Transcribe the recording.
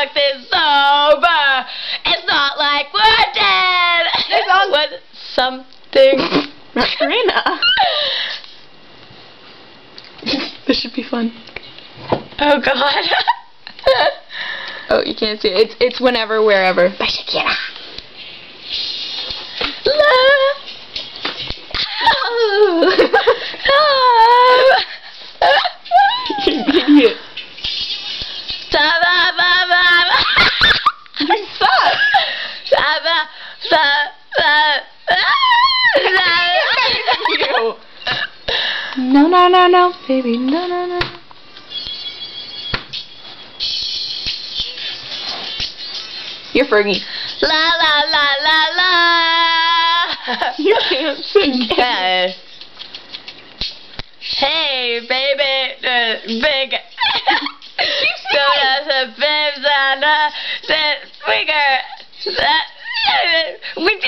cooked is sober. It's not like we're dead. It's all- What something. Macarena. this should be fun. Oh God. Oh, you can't see it. It's it's whenever, wherever. By Shakira. No, no, no, no, baby, no, no, no. You're Fergie. La la la la la. You can't sing. Yes. Hey, baby, uh, big. So does the babes and uh, the bigger. Uh, we